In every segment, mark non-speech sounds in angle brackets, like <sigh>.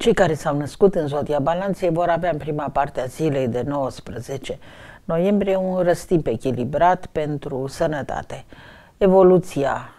Cei care s-au născut în Zodia Balanței vor avea în prima parte a zilei de 19 noiembrie un răstimp echilibrat pentru sănătate. Evoluția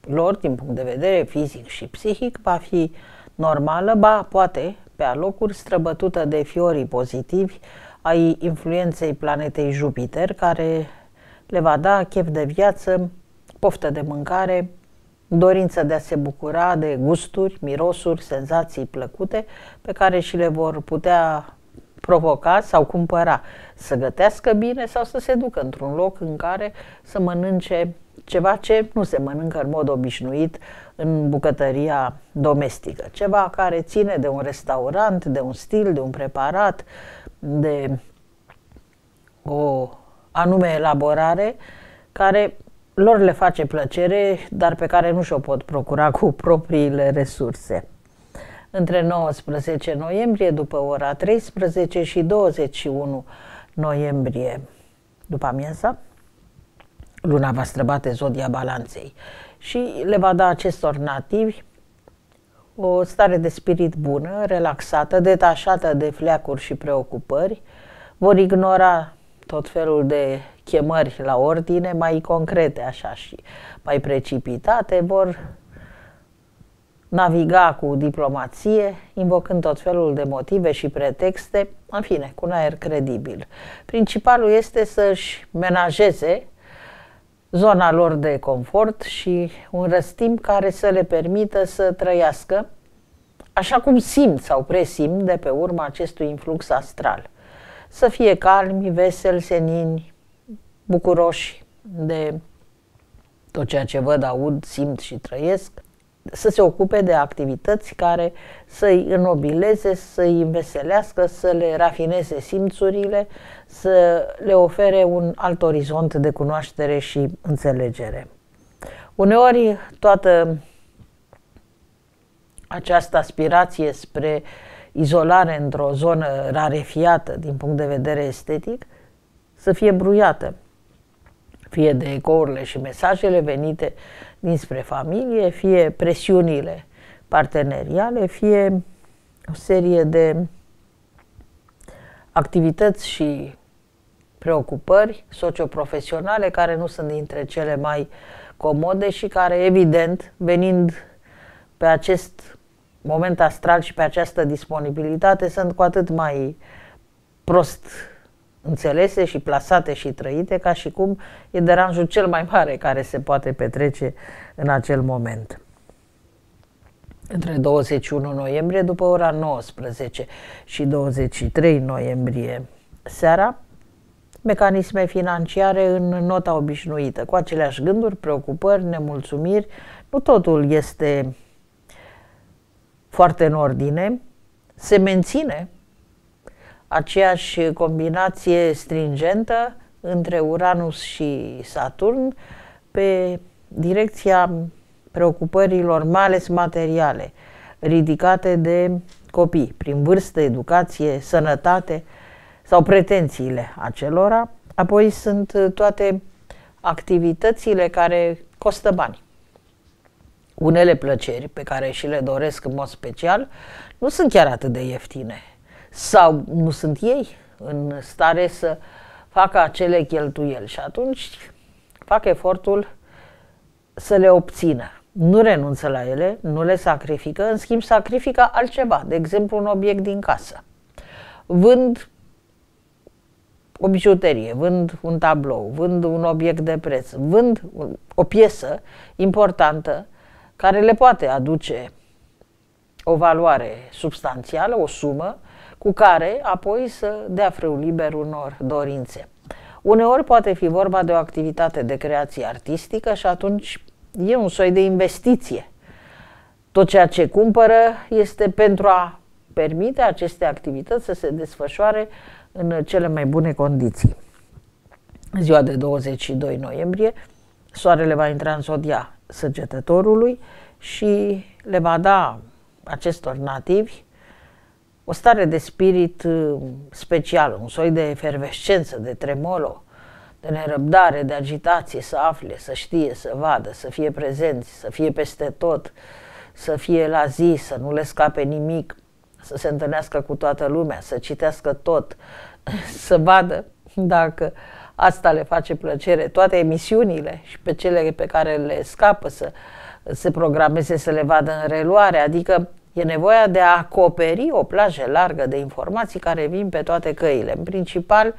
lor, din punct de vedere fizic și psihic, va fi normală, ba poate pe alocuri străbătută de fiorii pozitivi ai influenței planetei Jupiter, care le va da chef de viață, poftă de mâncare, dorință de a se bucura de gusturi, mirosuri, senzații plăcute pe care și le vor putea provoca sau cumpăra, să gătească bine sau să se ducă într-un loc în care să mănânce ceva ce nu se mănâncă în mod obișnuit în bucătăria domestică. Ceva care ține de un restaurant, de un stil, de un preparat, de o anume elaborare care lor le face plăcere, dar pe care nu și-o pot procura cu propriile resurse. Între 19 noiembrie după ora 13 și 21 noiembrie după amiaza, luna va străbate zodia balanței și le va da acestor nativi o stare de spirit bună, relaxată, detașată de fleacuri și preocupări, vor ignora tot felul de chemări la ordine mai concrete așa și mai precipitate, vor naviga cu diplomație, invocând tot felul de motive și pretexte, în fine, cu un aer credibil. Principalul este să-și menajeze zona lor de confort și un răstimp care să le permită să trăiască așa cum simt sau presimt de pe urma acestui influx astral. Să fie calmi, veseli, senini, bucuroși de tot ceea ce văd, aud, simt și trăiesc, să se ocupe de activități care să-i înnobileze, să-i înveselească, să le rafineze simțurile, să le ofere un alt orizont de cunoaștere și înțelegere. Uneori toată această aspirație spre izolare într-o zonă rarefiată din punct de vedere estetic să fie bruiată, fie de ecourile și mesajele venite dinspre familie, fie presiunile parteneriale, fie o serie de activități și preocupări socioprofesionale care nu sunt dintre cele mai comode și care, evident, venind pe acest moment astral și pe această disponibilitate, sunt cu atât mai prost înțelese și plasate și trăite, ca și cum e deranjul cel mai mare care se poate petrece în acel moment. Între 21 noiembrie, după ora 19 și 23 noiembrie seara, mecanisme financiare în nota obișnuită, cu aceleași gânduri, preocupări, nemulțumiri. Nu totul este foarte în ordine, se menține aceeași combinație stringentă între Uranus și Saturn pe direcția preocupărilor, mai ales materiale, ridicate de copii, prin vârstă, educație, sănătate sau pretențiile acelora. Apoi sunt toate activitățile care costă bani. Unele plăceri pe care și le doresc în mod special nu sunt chiar atât de ieftine sau nu sunt ei în stare să facă acele cheltuieli și atunci fac efortul să le obțină. Nu renunță la ele, nu le sacrifică, în schimb sacrifică altceva, de exemplu un obiect din casă. Vând o bijuterie, vând un tablou, vând un obiect de preț, vând o piesă importantă care le poate aduce o valoare substanțială, o sumă, cu care apoi să dea frâu liber unor dorințe. Uneori poate fi vorba de o activitate de creație artistică și atunci e un soi de investiție. Tot ceea ce cumpără este pentru a permite aceste activități să se desfășoare în cele mai bune condiții. Ziua de 22 noiembrie, soarele va intra în zodia săgetătorului și le va da acestor nativi o stare de spirit uh, specială, un soi de efervescență, de tremolo, de nerăbdare, de agitație, să afle, să știe, să vadă, să fie prezenți, să fie peste tot, să fie la zi, să nu le scape nimic, să se întâlnească cu toată lumea, să citească tot, <laughs> să vadă dacă asta le face plăcere, toate emisiunile și pe cele pe care le scapă să se programeze să le vadă în reluare, adică e nevoia de a acoperi o plajă largă de informații care vin pe toate căile. În principal, uh,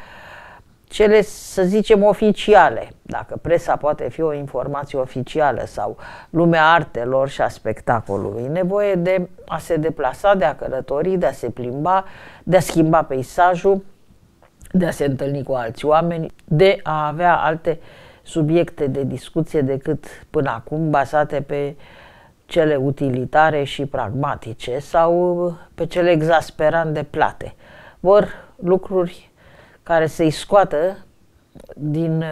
cele, să zicem, oficiale, dacă presa poate fi o informație oficială sau lumea artelor și a spectacolului, nevoie de a se deplasa, de a călători, de a se plimba, de a schimba peisajul, de a se întâlni cu alți oameni, de a avea alte subiecte de discuție decât până acum bazate pe cele utilitare și pragmatice sau pe cele exasperant de plate. Vor lucruri care să-i scoată din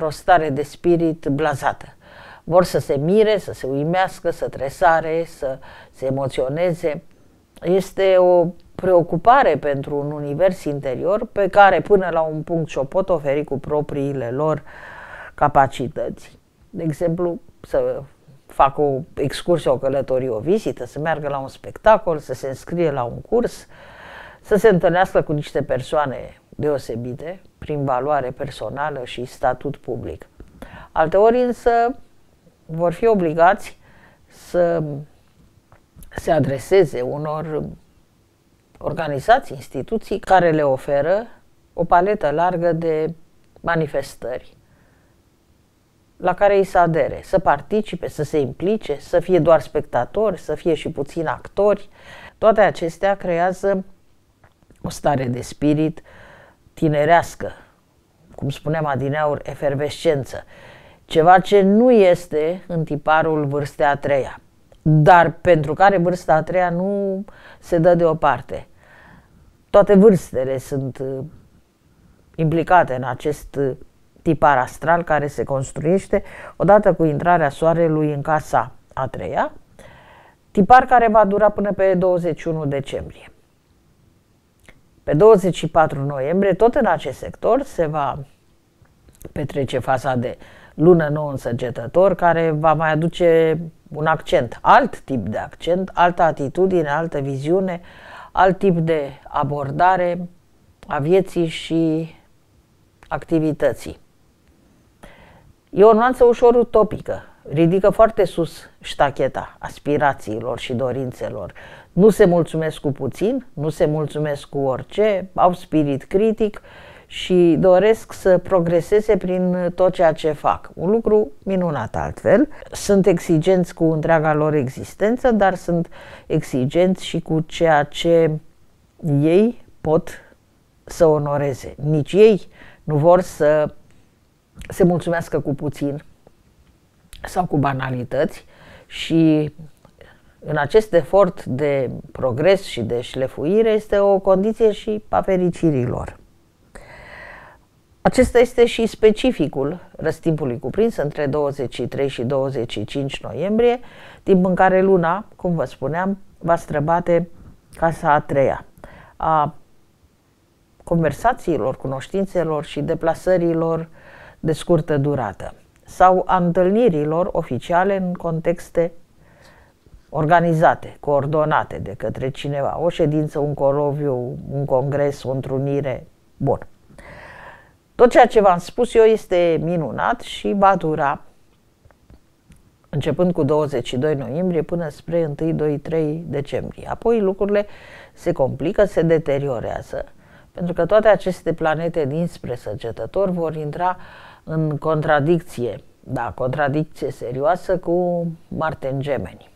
o stare de spirit blazată. Vor să se mire, să se uimească, să tresare, să se emoționeze. Este o preocupare pentru un univers interior pe care până la un punct și-o pot oferi cu propriile lor capacități. De exemplu, să fac o excursie, o călătorie, o vizită, să meargă la un spectacol, să se înscrie la un curs, să se întâlnească cu niște persoane deosebite prin valoare personală și statut public. Alteori însă vor fi obligați să se adreseze unor organizații, instituții care le oferă o paletă largă de manifestări la care îi să adere, să participe, să se implice, să fie doar spectatori, să fie și puțin actori. Toate acestea creează o stare de spirit tinerească, cum spuneam adineaur, efervescență, ceva ce nu este în tiparul vârstei a treia, dar pentru care vârsta a treia nu se dă deoparte. Toate vârstele sunt uh, implicate în acest uh, tipar astral care se construiește odată cu intrarea soarelui în casa a treia, tipar care va dura până pe 21 decembrie. Pe 24 noiembrie, tot în acest sector, se va petrece faza de lună nouă însăgetător, care va mai aduce un accent, alt tip de accent, altă atitudine, altă viziune, alt tip de abordare a vieții și activității. E o nuanță ușor utopică, ridică foarte sus ștacheta aspirațiilor și dorințelor. Nu se mulțumesc cu puțin, nu se mulțumesc cu orice, au spirit critic și doresc să progreseze prin tot ceea ce fac. Un lucru minunat altfel. Sunt exigenți cu întreaga lor existență, dar sunt exigenți și cu ceea ce ei pot să onoreze. Nici ei nu vor să se mulțumească cu puțin sau cu banalități și în acest efort de progres și de șlefuire este o condiție și a fericirilor. Acesta este și specificul răstimpului cuprins între 23 și 25 noiembrie, timp în care luna, cum vă spuneam, va străbate casa a treia a conversațiilor, cunoștințelor și deplasărilor de scurtă durată sau a întâlnirilor oficiale în contexte organizate, coordonate de către cineva. O ședință, un coloviu, un congres, o întrunire. Bun. Tot ceea ce v-am spus eu este minunat și va dura începând cu 22 noiembrie până spre 1-2-3 decembrie. Apoi lucrurile se complică, se deteriorează, pentru că toate aceste planete dinspre săgetător vor intra în contradicție, da, contradicție serioasă cu Marte în Gemeni,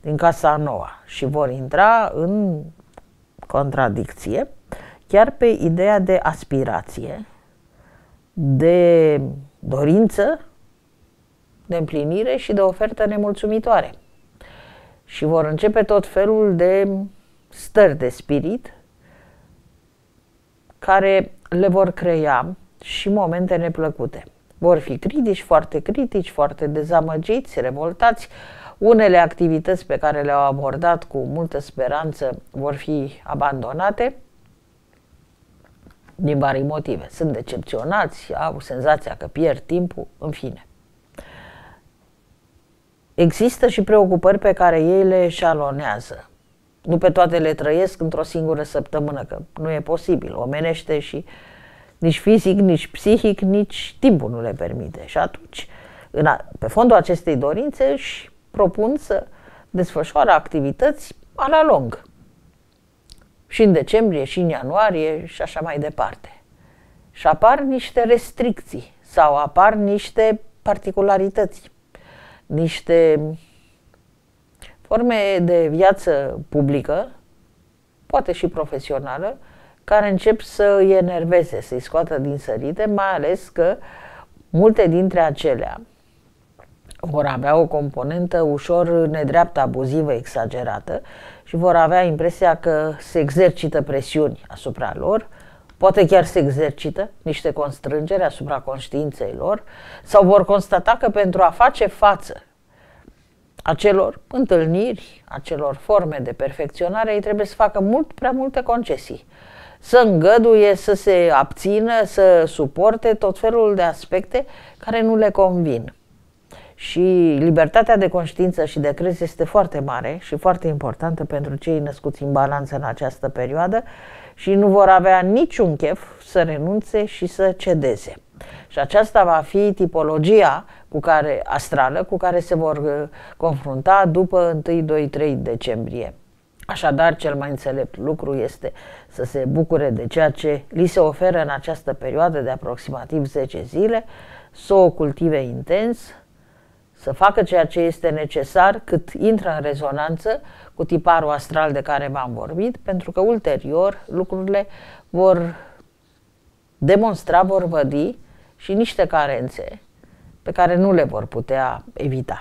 din casa noua și vor intra în contradicție chiar pe ideea de aspirație, de dorință, de împlinire și de ofertă nemulțumitoare. Și vor începe tot felul de stări de spirit care le vor crea și momente neplăcute. Vor fi critici, foarte critici, foarte dezamăgiți, revoltați. Unele activități pe care le-au abordat cu multă speranță vor fi abandonate din vari motive. Sunt decepționați, au senzația că pierd timpul, în fine. Există și preocupări pe care ei le șalonează. Nu pe toate le trăiesc într-o singură săptămână, că nu e posibil. Omenește și nici fizic, nici psihic, nici timpul nu le permite. Și atunci, în a, pe fondul acestei dorințe, își propun să desfășoară activități a la lung. Și în decembrie, și în ianuarie, și așa mai departe. Și apar niște restricții sau apar niște particularități, niște forme de viață publică, poate și profesională, care încep să îi enerveze, să-i scoată din sărite, mai ales că multe dintre acelea vor avea o componentă ușor nedreaptă, abuzivă, exagerată și vor avea impresia că se exercită presiuni asupra lor, poate chiar se exercită niște constrângeri asupra conștiinței lor sau vor constata că pentru a face față acelor întâlniri, acelor forme de perfecționare, ei trebuie să facă mult prea multe concesii. Să îngăduie, să se abțină, să suporte tot felul de aspecte care nu le convin. Și libertatea de conștiință și de crez este foarte mare și foarte importantă pentru cei născuți în balanță în această perioadă și nu vor avea niciun chef să renunțe și să cedeze. Și aceasta va fi tipologia cu care, astrală cu care se vor uh, confrunta după 1-2-3 decembrie. Așadar, cel mai înțelept lucru este să se bucure de ceea ce li se oferă în această perioadă de aproximativ 10 zile, să o cultive intens, să facă ceea ce este necesar cât intră în rezonanță cu tiparul astral de care v-am vorbit, pentru că ulterior lucrurile vor demonstra, vor vădi și niște carențe pe care nu le vor putea evita.